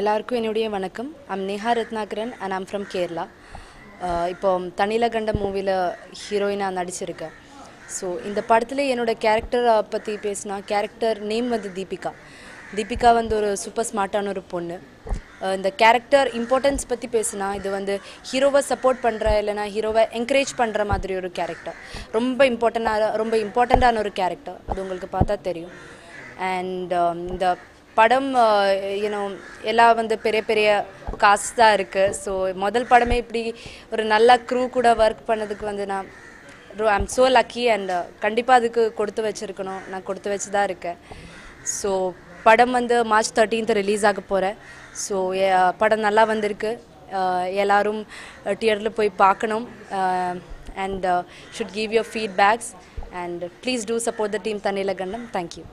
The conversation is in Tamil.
எல்லாருக்கும் என்னுடைய வணக்கம். I'm Neha Ratnakaran and I'm from Kerala இப்போ தனிலகண்ட மூவியில் ஹீரோயினாக நடிச்சிருக்கேன். ஸோ இந்த படத்தில் என்னோட கேரக்டரை பற்றி பேசினா கேரக்டர் நேம் வந்து தீபிகா. தீபிகா வந்து ஒரு சூப்பர் ஸ்மார்ட்டான ஒரு பொண்ணு. Uh, இந்த கேரக்டர் இம்பார்ட்டன்ஸ் பற்றி பேசினா இது வந்து ஹீரோவை சப்போர்ட் பண்ணுற இல்லைனா ஹீரோவை என்கரேஜ் பண்ணுற மாதிரி ஒரு கேரக்டர் ரொம்ப இம்பார்ட்டண்டாக ரொம்ப இம்பார்ட்டண்ட்டான ஒரு கேரக்டர் அது உங்களுக்கு பார்த்தா தெரியும். அண்ட் um, இந்த படம் யூனோ எல்லாம் வந்து பெரிய பெரிய காசு தான் இருக்குது ஸோ முதல் படமே இப்படி ஒரு நல்ல க்ரூ கூட ஒர்க் பண்ணதுக்கு வந்து நான் ஐம் ஸோ லக்கி அண்ட் கண்டிப்பாக அதுக்கு கொடுத்து வச்சுருக்கணும். நான் கொடுத்து வச்சு தான் இருக்கேன். ஸோ படம் வந்து மார்ச் தேர்ட்டீன்த் ரிலீஸ் ஆக போகிறேன் ஸோ படம் நல்லா வந்திருக்கு. எல்லோரும் எல்லாரும் தியேட்டரில் போய் பார்க்கணும். And should give your feedbacks and please do support the team Thanniyil Kandam thank you